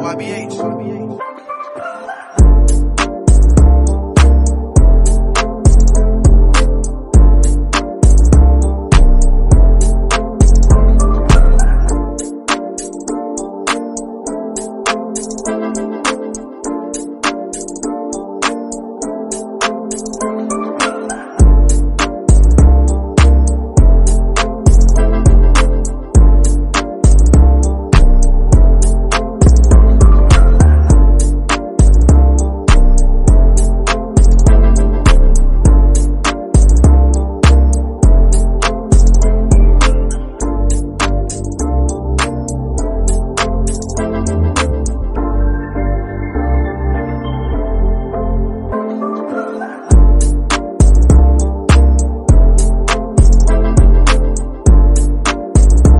YBH.